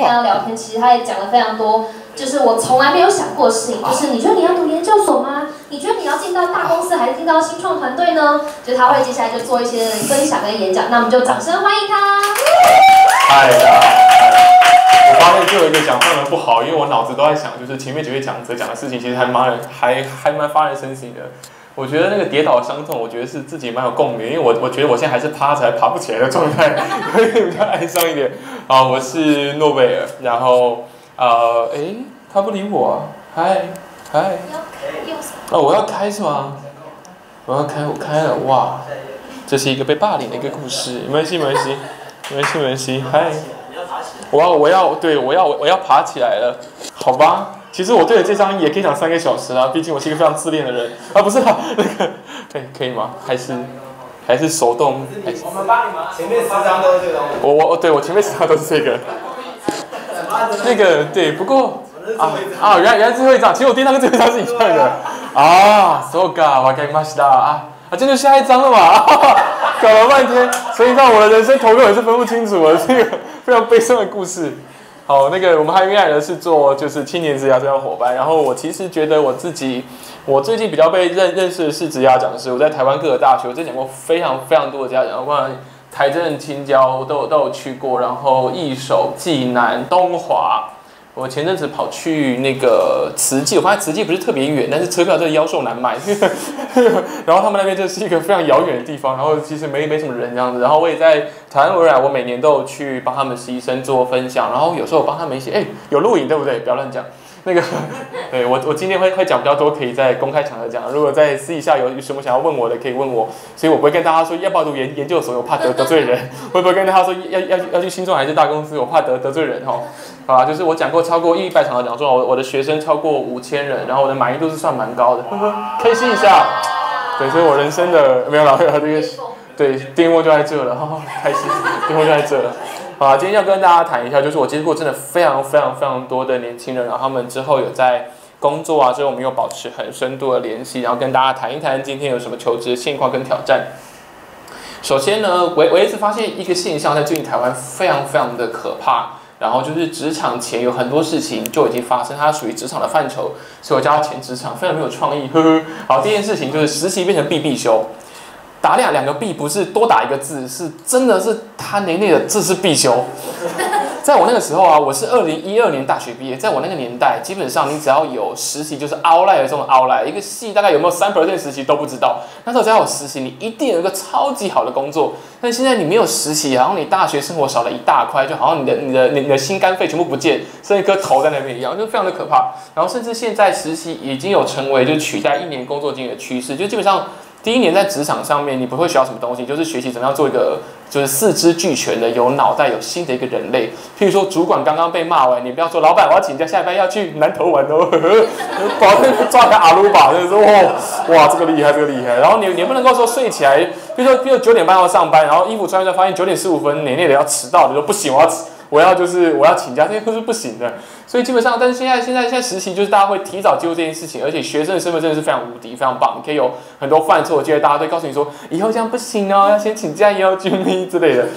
天跟他聊天，其实他也讲了非常多，就是我从来没有想过的事情，就是你觉得你要读研究所吗？你觉得你要进到大公司还是进到新创团队呢？就他会接下来就做一些分享跟演讲，那我们就掌声欢迎他。嗨，大家好。我发现就有一个讲非常的不好，因为我脑子都在想，就是前面几位讲者讲的事情，其实还蛮还还蛮发人深省的。我觉得那个跌倒的伤痛，我觉得是自己蛮有共鸣，因为我我觉得我现在还是趴着还爬不起来的状态，有点比较哀伤一点。啊，我是诺贝尔，然后呃，诶，他不理我，嗨嗨，哦，我要开是吗？我要开，我开了，哇，这是一个被霸凌的一个故事，没关系没关系，没关系没关系，嗨，我要我要对我要我要爬起来了，好吧？其实我对着这张也可以讲三个小时啦，毕竟我是一个非常自恋的人啊，不是啦，那个对可以吗？还是还是手动？我们帮你吗？前面十张都是这个。我我对我前面十张都是这个，那个对，不过啊啊，原来原来最后一张，其实我第一张跟最后一张是一样的啊，so ga 我该马西达啊啊，这就下一张了嘛，搞了半天，所以让我的人生投入也是分不清楚了，这个非常悲伤的故事。好，那个我们还原来的是做就是青年职涯这样伙伴，然后我其实觉得我自己，我最近比较被认认识的是职涯讲师，我在台湾各个大学，我之前讲过非常非常多的职涯讲，包括台政、青交都有都有去过，然后易手、济南、东华。我前阵子跑去那个慈济，我发现慈济不是特别远，但是车票真的妖兽难买。然后他们那边就是一个非常遥远的地方，然后其实没没什么人这样子。然后我也在台湾微软，我每年都有去帮他们实习生做分享，然后有时候帮他们一些，哎，有录影对不对？不要乱讲。那个，对我我今天会会讲比较多，可以在公开场合讲。如果在私底下有有什么想要问我的，可以问我。所以我不会跟大家说要不要读研研究所，我怕得得罪人。会不会跟大家说要要要去新创还是大公司，我怕得得罪人哈。好吧，就是我讲过超过一百场的讲座，我我的学生超过五千人，然后我的满意度是算蛮高的，开心一下。对，所以我人生的没有老有这个对巅峰就在这了，哈哈，开心，巅峰就在这了。好，今天要跟大家谈一下，就是我接触过真的非常非常非常多的年轻人，然后他们之后有在工作啊，之后我们又保持很深度的联系，然后跟大家谈一谈今天有什么求职现况跟挑战。首先呢，我我一直发现一个现象，在最近台湾非常非常的可怕，然后就是职场前有很多事情就已经发生，它属于职场的范畴，所以我叫它前职场，非常没有创意，呵呵。好，第一件事情就是实习变成必必修。打两两个必不是多打一个字，是真的是他年内的这是必修。在我那个时候啊，我是二零一二年大学毕业，在我那个年代，基本上你只要有实习就是凹赖的这种凹赖，一个系大概有没有三 percent 实习都不知道。那时候只要有实习，你一定有一个超级好的工作。但现在你没有实习，然后你大学生活少了一大块，就好像你的你的你的心肝肺全部不见，剩一颗头在那边一样，就非常的可怕。然后甚至现在实习已经有成为就取代一年工作经验的趋势，就基本上。第一年在职场上面，你不会学到什么东西，就是学习怎么样做一个就是四肢俱全的、有脑袋、有心的一个人类。譬如说，主管刚刚被骂完，你不要说老板我要请假，下班要去南头玩哦，保 证抓个阿鲁巴，就是说哇，这个厉害，这个厉害。然后你你不能够说睡起来，比如说比如九点半要上班，然后衣服穿一穿，发现九点十五分哪内的要迟到，你说不行，我要。我要就是我要请假，这些都是不行的。所以基本上，但是现在现在现在实习就是大家会提早记录这件事情，而且学生的身份真的是非常无敌，非常棒。你可以有很多犯错，我记得大家都告诉你说，以后这样不行哦，要先请假，也要军医之类的。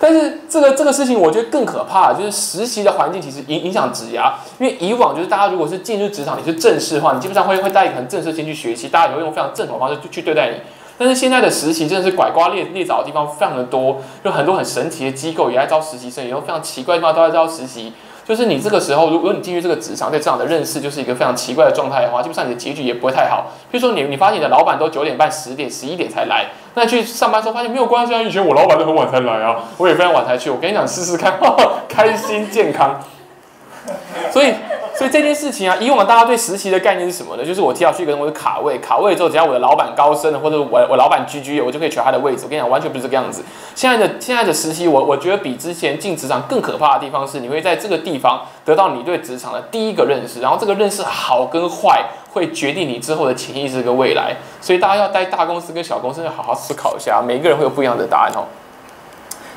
但是这个这个事情，我觉得更可怕，就是实习的环境其实影影响职涯。因为以往就是大家如果是进入职场，你是正式的话，你基本上会会带一个很正式先去学习，大家也会用非常正统的方式去去对待你。但是现在的实习真的是拐瓜裂裂枣的地方非常的多，就很多很神奇的机构也在招实习生，也有非常奇怪的地方都在招实习。就是你这个时候，如果你进入这个职场，对职场的认识就是一个非常奇怪的状态的话，基本上你的结局也不会太好。比如说你你发现你的老板都九点半、十点、十一点才来，那去上班时候发现没有关系啊，以前我老板都很晚才来啊，我也非常晚才去。我跟你讲，试试看，开心健康。所以。所以这件事情啊，以往大家对实习的概念是什么呢？就是我提到去一个人，我的卡位，卡位之后，只要我的老板高升了，或者我我老板居居，我就可以取他的位置。我跟你讲，完全不是这个样子。现在的现在的实习，我我觉得比之前进职场更可怕的地方是，你会在这个地方得到你对职场的第一个认识，然后这个认识好跟坏会决定你之后的潜意识跟未来。所以大家要待大公司跟小公司要好好思考一下，每个人会有不一样的答案哦。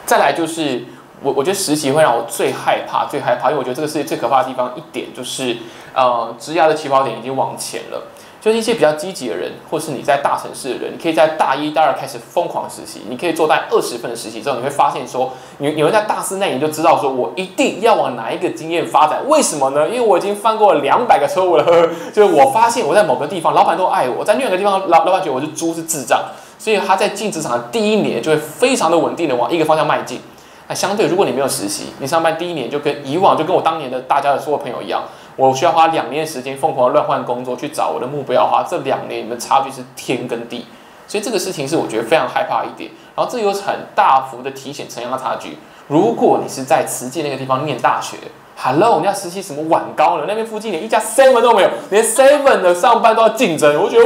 再来就是。我我觉得实习会让我最害怕，最害怕，因为我觉得这个世界最可怕的地方一点就是，呃，职涯的起跑点已经往前了。就是一些比较积极的人，或是你在大城市的人，你可以在大一、大二开始疯狂实习，你可以做在二十份的实习之后，你会发现说，你你会在大四那年就知道说，我一定要往哪一个经验发展。为什么呢？因为我已经犯过两百个错误了，就是我发现我在某个地方，老板都爱我；在另一个地方，老老板觉得我是猪是智障，所以他在进职场的第一年就会非常的稳定的往一个方向迈进。那相对，如果你没有实习，你上班第一年就跟以往就跟我当年的大家的所有朋友一样。我需要花两年时间疯狂乱换工作去找我的目标，花这两年你们差距是天跟地，所以这个事情是我觉得非常害怕一点。然后这有很大幅的提显城乡差距。如果你是在慈济那个地方念大学，Hello，你要实习什么晚高呢？那边附近连一家 Seven 都没有，连 Seven 的上班都要竞争。我觉得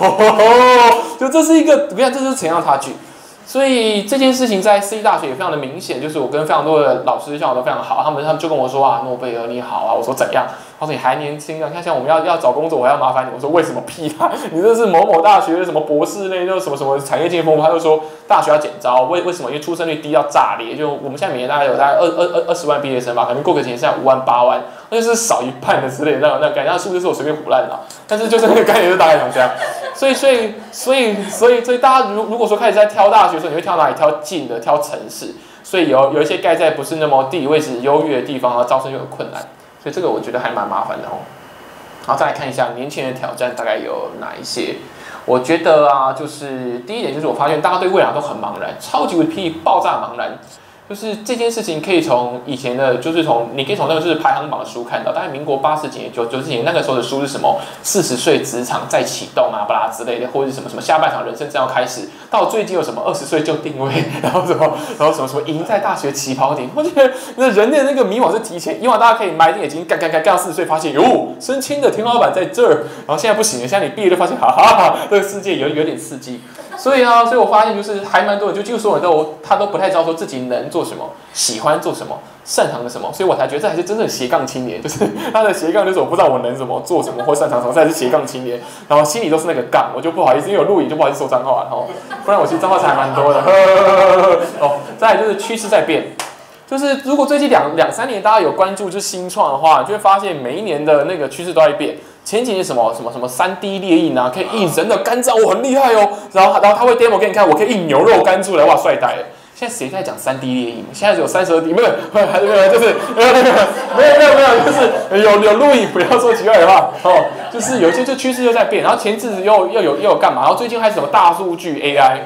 哇，就这是一个，你看这就是城乡差距。所以这件事情在 C 大学也非常的明显，就是我跟非常多的老师交往都非常好，他们他们就跟我说啊，诺贝尔你好啊，我说怎样？他说你还年轻啊，看像我们要要找工作，我要麻烦你。我说为什么屁啊？你这是某某大学什么博士类，就什么什么产业界风。他就说大学要减招，为为什么？因为出生率低到炸裂。就我们现在每年大概有大概二二二二十万毕业生吧，可能过个年现在五万八万，就是少一半的之类的。那那感觉是不是我随便胡乱的，但是就是那个概念就大概这样。所以所以所以所以所以大家如如果说开始在挑大学的时候，你会挑哪里？挑近的，挑城市。所以有有一些盖在不是那么地理位置优越的地方啊，招生就有困难。所以这个我觉得还蛮麻烦的哦。好，再来看一下年轻人挑战大概有哪一些？我觉得啊，就是第一点就是我发现大家对未来都很茫然，超级无敌爆炸茫然。就是这件事情可以从以前的，就是从你可以从那个就是排行榜的书看到，大概民国八十几年、九九十几年那个时候的书是什么？四十岁职场再启动啊，巴拉之类的，或者是什么什么下半场人生正要开始。到最近有什么二十岁就定位，然后什么，然后什么什么赢在大学起跑点。我觉得那人的那个迷惘是提前，以往大家可以埋着眼睛干干干干到四十岁，发现哟升迁的天花板在这儿，然后现在不行了，现在你毕业就发现，哈哈，这个世界有有点刺激。所以啊，所以我发现就是还蛮多的，就几乎所有人都他都不太知道说自己能做什么，喜欢做什么，擅长的什么，所以我才觉得这才是真正斜杠青年，就是他的斜杠就是我不知道我能什么做什么或擅长什么，才是斜杠青年。然后心里都是那个杠，我就不好意思，因为有录影就不好意思说脏话，然后不然我其实脏话还蛮多的。哦，再就是趋势在变，就是如果最近两两三年大家有关注就是新创的话，就会发现每一年的那个趋势都在变。前几年什么什么什么三 D 列印啊，可以印人的肝脏，我很厉害哦。然后然后他会 demo 给你看，我可以印牛肉肝出来，哇，帅呆了！现在谁在讲三 D 列印？现在只有三十二 D，没有，还是没有，就是没有没有没有，就是有有录影，不要说奇怪的话哦。就是有些就趋势又在变，然后前阵子又又有又有干嘛？然后最近开始什么大数据 AI，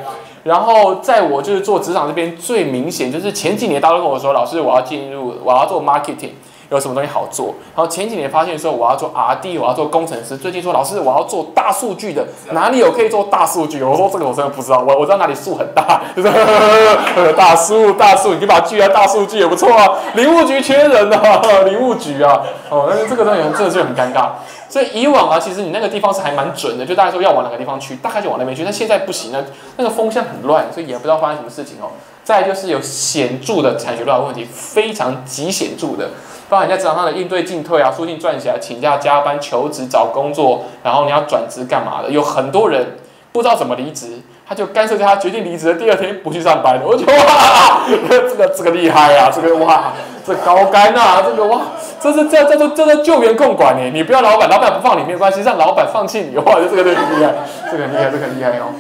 然后在我就是做职场这边最明显，就是前几年大家都跟我说，老师我要进入我要做 marketing。有什么东西好做？然后前几年发现说我要做 R&D，我要做工程师。最近说老师我要做大数据的，哪里有可以做大数据？我说这个我真的不知道，我我知道哪里树很大，就是 大树大树，你把它聚在大数据也不错啊。林务局缺人啊，林务局啊，哦，但是这个东西真的就很尴尬。所以以往啊，其实你那个地方是还蛮准的，就大家说要往哪个地方去，大概就往那边去。但现在不行了，那个风向很乱，所以也不知道发生什么事情哦。再就是有显著的产学乱问题，非常极显著的。包含你在职场上的应对进退啊，出进赚钱、请假加班、求职找工作，然后你要转职干嘛的？有很多人不知道怎么离职，他就干脆在他决定离职的第二天不去上班了。我觉得哇，这个这个厉害啊，这个哇，这高干啊，这个哇，这是这这这这是救援控管呢。你不要老板，老板不放你没关系，让老板放弃你，哇，这个很厉害，这个很厉害，这个很厉害哦。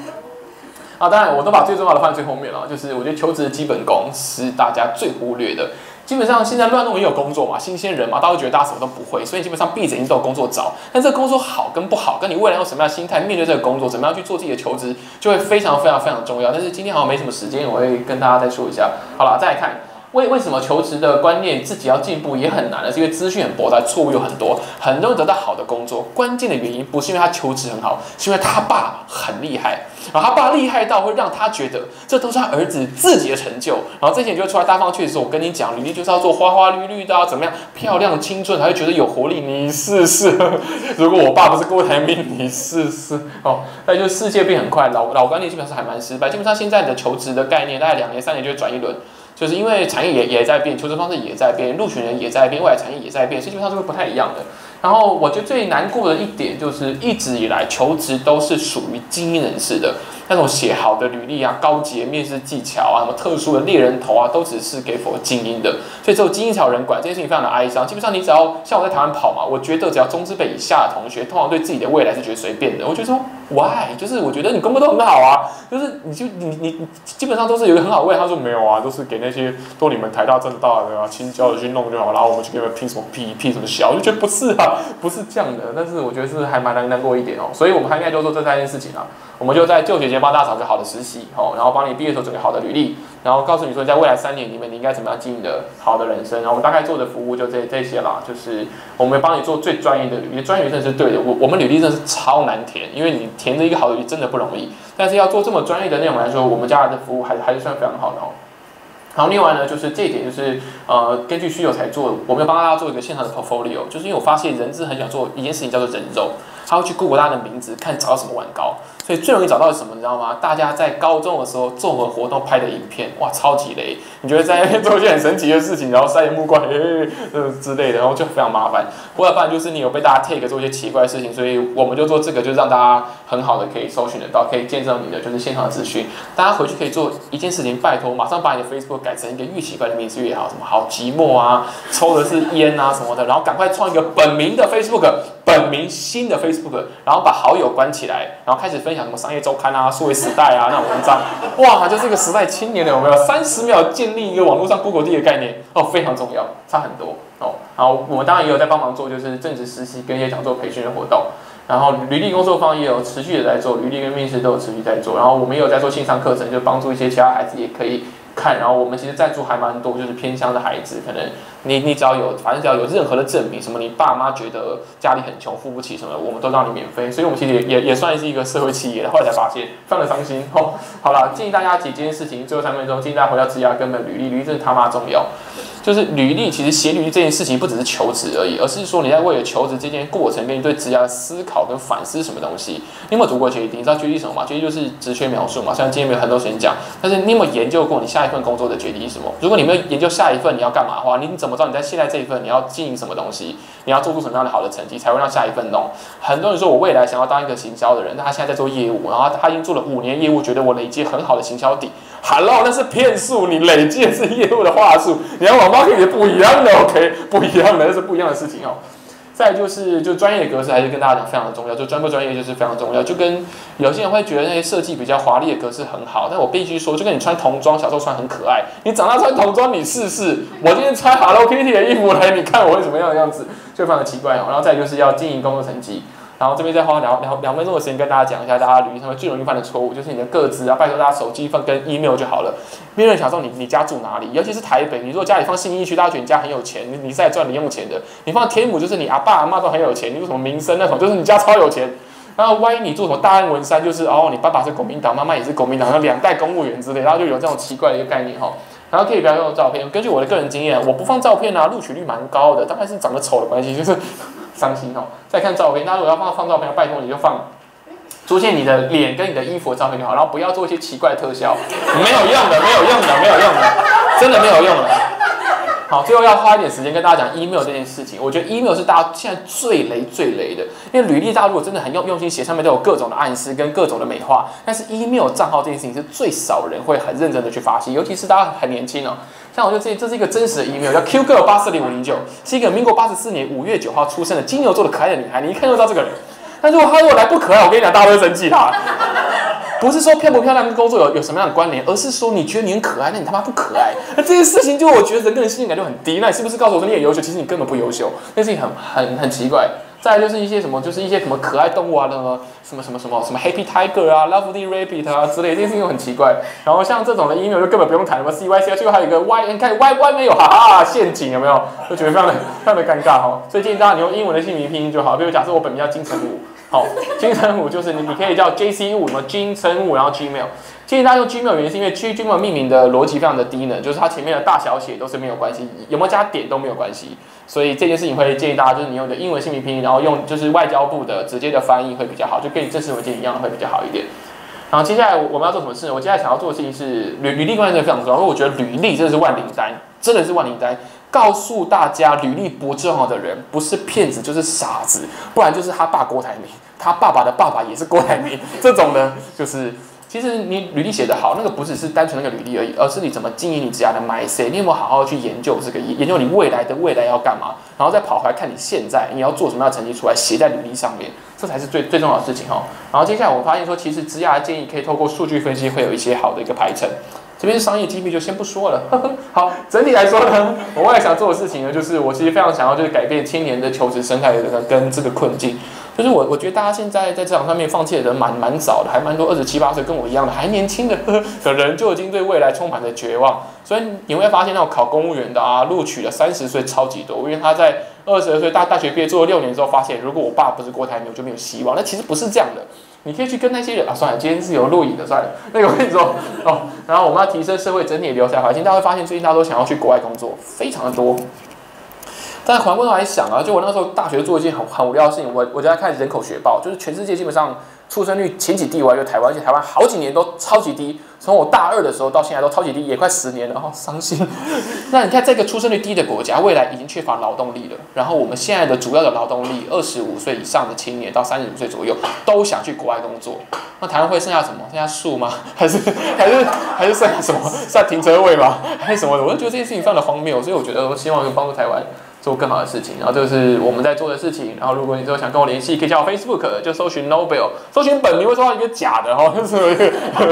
啊，当然我都把最重要的放在最后面了，就是我觉得求职的基本功是大家最忽略的。基本上现在乱弄也有工作嘛，新鲜人嘛，大家都觉得大家什么都不会，所以基本上闭着眼睛都有工作找。但这个工作好跟不好，跟你未来用什么样的心态面对这个工作，怎么样去做自己的求职，就会非常非常非常重要。但是今天好像没什么时间，我会跟大家再说一下。好了，再来看。为为什么求职的观念自己要进步也很难呢？是因为资讯很博大，错误有很多，很多人得到好的工作，关键的原因不是因为他求职很好，是因为他爸很厉害，然后他爸厉害到会让他觉得这都是他儿子自己的成就，然后这些人就出来大放去的时候，我跟你讲，履历就是要做花花绿绿的啊，怎么样漂亮青春，还会觉得有活力，你试试。如果我爸不是郭台铭，你试试哦。那就世界变很快，老老观念基本上还蛮失败，基本上现在的求职的概念，大概两年三年就会转一轮。就是因为产业也也在变，求职方式也在变，录取人也在变，未来产业也在变，所以基本上是会不太一样的。然后我觉得最难过的一点就是，一直以来求职都是属于精英人士的，那种写好的履历啊、高级面试技巧啊、什么特殊的猎人头啊，都只是给否精英的，所以只有精英才有人管，这件事情非常的哀伤。基本上你只要像我在台湾跑嘛，我觉得只要中资北以下的同学，通常对自己的未来是觉得随便的。我觉得说，why？就是我觉得你功课都很好啊，就是你就你你你基本上都是有个很好的未来。他说没有啊，都是给那些都你们台大、政大的啊、青椒的去弄就好，然后我们去给你们拼什么屁屁什么小，我就觉得不是啊，不是这样的。但是我觉得是还蛮难难过一点哦，所以我们还应该就做这三件事情啊。我们就在就学前帮大家找个好的实习，哦，然后帮你毕业时候准备好的履历，然后告诉你说，在未来三年里面你应该怎么样经营的好的人生。然后我们大概做的服务就这这些啦，就是我们帮你做最专业的履历，专业真的是对的。我我们履历真的是超难填，因为你填的一个好的履历真的不容易。但是要做这么专业的内容来说，我们家的服务还还是算非常好的哦。然后另外呢，就是这一点就是呃，根据需求才做，我们要帮大家做一个现场的 portfolio，就是因为我发现人资很想做一件事情叫做人肉，他会去 Google 大家的名字，看找到什么碗糕。所以最容易找到什么，你知道吗？大家在高中的时候综合活动拍的影片，哇，超级雷！你觉得在那边做一件很神奇的事情，然后塞目光，呃之类的，然后就非常麻烦。或者不然就是你有被大家 take 做一些奇怪的事情，所以我们就做这个，就让大家很好的可以搜寻得到，可以见证你的就是现场的资讯。大家回去可以做一件事情，拜托，马上把你的 Facebook 改成一个越奇怪的名字越好，什么好寂寞啊，抽的是烟啊什么的，然后赶快创一个本名的 Facebook，本名新的 Facebook，然后把好友关起来，然后开始分享。什么商业周刊啊、数位时代啊 那种文章，哇，就是一个时代青年的有没有？三十秒建立一个网络上 Google 地的概念哦，非常重要，差很多哦。然后我们当然也有在帮忙做，就是正职实习跟一些讲座培训的活动。然后履历工作坊也有持续的在做，履历跟面试都有持续在做。然后我们也有在做线上课程，就帮助一些其他孩子也可以。看，然后我们其实赞助还蛮多，就是偏乡的孩子，可能你你只要有，反正只要有任何的证明，什么你爸妈觉得家里很穷，付不起什么，我们都让你免费。所以，我们其实也也也算是一个社会企业。后来才发现，非常的伤心。哦，好了，建议大家几件事情，最后三分钟，建议大家回到自家根本，履历，履历真的他妈重要。就是履历，其实写履历这件事情不只是求职而已，而是说你在为了求职这件过程，跟你对职业的思考跟反思什么东西。你有没有读过决定？你知道决定什么吗？决定就是职缺描述嘛。虽然今天没有很多时间讲，但是你有没有研究过你下一份工作的决定是什么？如果你没有研究下一份你要干嘛的话，你怎么知道你在现在这一份你要经营什么东西？你要做出什么样的好的成绩，才会让下一份弄？很多人说我未来想要当一个行销的人，但他现在在做业务，然后他已经做了五年业务，觉得我累积很好的行销底。Hello，那是骗术，你累积的是业务的话术，你要往 market 也不一样的，OK，不一样的，那是不一样的事情哦。再就是，就专业格式还是跟大家讲非常的重要，就专不专业就是非常重要。就跟有些人会觉得那些设计比较华丽的格式很好，但我必须说，就跟你穿童装，小时候穿很可爱，你长大穿童装，你试试。我今天穿 Hello Kitty 的衣服来，你看我会什么样的样子，就非常的奇怪哦。然后再就是要经营工作成绩。然后这边再花两两两分钟的时间跟大家讲一下，大家履历上面最容易犯的错误，就是你的个资啊，拜托大家手机放跟 email 就好了。没有人想说你你家住哪里，尤其是台北，你如果家里放信义区，大家觉得你家很有钱，你你是在赚零用钱的。你放天母，就是你阿爸阿妈都很有钱，你做什么民生那种，就是你家超有钱。然后万一你做什么大安文山，就是哦，你爸爸是国民党，妈妈也是国民党，然后两代公务员之类，然后就有这种奇怪的一个概念哈。然后可以不要用照片，根据我的个人经验，我不放照片啊，录取率蛮高的，大概是长得丑的关系，就是。伤心哦！再看照片，那如果要放放照片，拜托你就放出现你的脸跟你的衣服的照片就好，然后不要做一些奇怪的特效，没有用的，没有用的，没有用的，真的没有用的。好，最后要花一点时间跟大家讲 email 这件事情。我觉得 email 是大家现在最雷最雷的，因为履历大家如果真的很用用心写，上面都有各种的暗示跟各种的美化，但是 email 账号这件事情是最少人会很认真的去发现，尤其是大家很年轻哦。像我就这，这是一个真实的 email，叫 Q girl 八四零五零九，是一个民国八十四年五月九号出生的金牛座的可爱的女孩，你一看就知道这个人。但如果她如果来不可爱，我跟你讲，大家都会生气她。不是说漂不漂亮跟工作有有什么样的关联，而是说你觉得你很可爱，那你他妈不可爱。那这件事情就我觉得人跟人信任感就很低。那你是不是告诉我说你很优秀？其实你根本不优秀，那事情很很很奇怪。再就是一些什么，就是一些什么可爱动物啊，那个什么什么什么什么 Happy Tiger 啊，Lovely Rabbit 啊之类，这些事情很奇怪。然后像这种的英文就根本不用谈什么 CYC，最后还有一个 Y，你看 Y Y 没有，哈哈，陷阱有没有？就觉得非常的非常的尴尬哈。所以建议大家你用英文的姓名拼音就好，比如假设我本名叫金城武，好，金城武就是你你可以叫 JC 五什么金城武，然后 Gmail。建议大家用 Gmail 原因是因为 Gmail 命名的逻辑非常的低呢，就是它前面的大小写都是没有关系，有没有加点都没有关系，所以这件事情会建议大家就是你用的英文姓名拼音，然后用就是外交部的直接的翻译会比较好，就跟你正式文件一样会比较好一点。然后接下来我们要做什么事呢？我接下来想要做的事情是履履历关键非常重要，因为我觉得履历真的是万灵丹，真的是万灵丹，告诉大家履历不重要的人不是骗子就是傻子，不然就是他爸郭台铭，他爸爸的爸爸也是郭台铭，这种呢就是。其实你履历写得好，那个不只是单纯那个履历而已，而是你怎么经营你职业的 mys 你有没有好好去研究这个，研究你未来的未来要干嘛，然后再跑回来看你现在你要做什么样的成绩出来，写在履历上面，这才是最最重要的事情哦。然后接下来我发现说，其实职涯建议可以透过数据分析，会有一些好的一个排程。这边是商业机密就先不说了。好，整体来说呢，我未来想做的事情呢，就是我其实非常想要就是改变青年的求职生态的跟这个困境。就是我，我觉得大家现在在职场上面放弃的人蛮蛮早的，还蛮多二十七八岁跟我一样的还年轻的 的人就已经对未来充满着绝望。所以你会发现那种考公务员的啊，录取了三十岁超级多，因为他在二十二岁大大学毕业做了六年之后，发现如果我爸不是郭台铭，我就没有希望。那其实不是这样的，你可以去跟那些人啊，算了，今天是有录影的，算了。那个我跟你说哦，然后我们要提升社会整体的留下环境，大家会发现最近大家都想要去国外工作，非常的多。但环过头来想啊，就我那时候大学做一件很很无聊的事情，我我就在看人口学报，就是全世界基本上出生率前几第五就台湾，而且台湾好几年都超级低，从我大二的时候到现在都超级低，也快十年了，好伤心。那你看这个出生率低的国家，未来已经缺乏劳动力了。然后我们现在的主要的劳动力，二十五岁以上的青年到三十五岁左右都想去国外工作。那台湾会剩下什么？剩下树吗？还是还是还是剩下什么？剩下停车位吗？还是什么的？我就觉得这件事情非常的荒谬，所以我觉得我希望能帮助台湾。做更好的事情，然后这个是我们在做的事情。然后如果你之后想跟我联系，可以加我 Facebook，就搜寻 Nobel，搜寻本名会搜到一个假的哦，就 是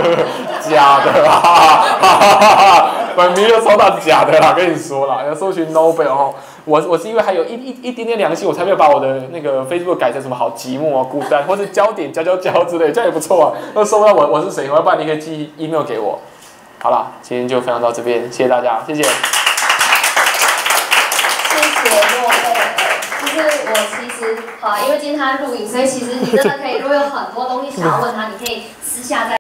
假的啦，本名就搜到假的啦，跟你说啦，要搜寻 Nobel 哦。我我是因为还有一一一点点良心，我才没有把我的那个 Facebook 改成什么好寂寞啊、孤单，或是焦点、焦焦焦之类，这样也不错啊。那搜到我我是谁，要不然你可以寄 email 给我。好了，今天就分享到这边，谢谢大家，谢谢。我其啊，因为今天他录影，所以其实你真的可以，如果有很多东西想要问他，你可以私下再。